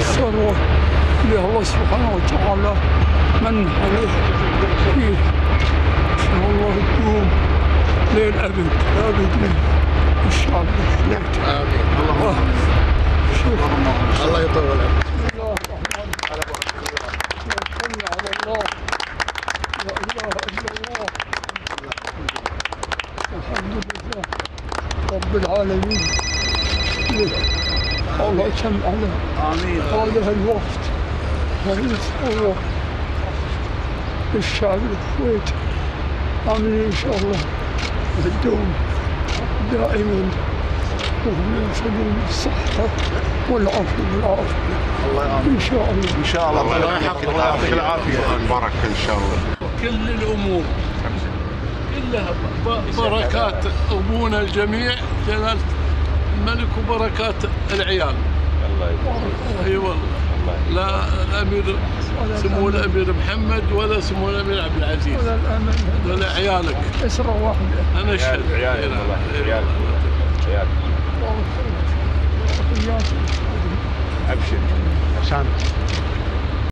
ثروة اللي الله سبحانه وتعالى من عليه إن شاء الله تدوم للأبد أبد الشعب الكويتي امين اللهم شوف الله يطول عمرك الله الرحمن الرحيم على الله لا اله الا الله الحمد لله رب العالمين الله جمعنا امين هذا الوقت ونسأل الشعب الكويتي آمين إن شاء الله الدوم دائما وهم يسلمون بالصحة والعافية والعافية الله يعافيك إن شاء الله ان شاء الله الله يحفظك الله يعطيك العافيه بركة إن شاء الله كل الأمور كلها بركات ابونا الجميع جلاله الملك وبركات العيال. أي والله. لا الأمير سمو الأمير محمد ولا سمو الأمير عبد العزيز. ولا ولا عيالك. أسرة واحدة أنا اشهد عيال إي نعم. والله، إي عيال. والله. عيال. الله يخليك. أبشر. عشان.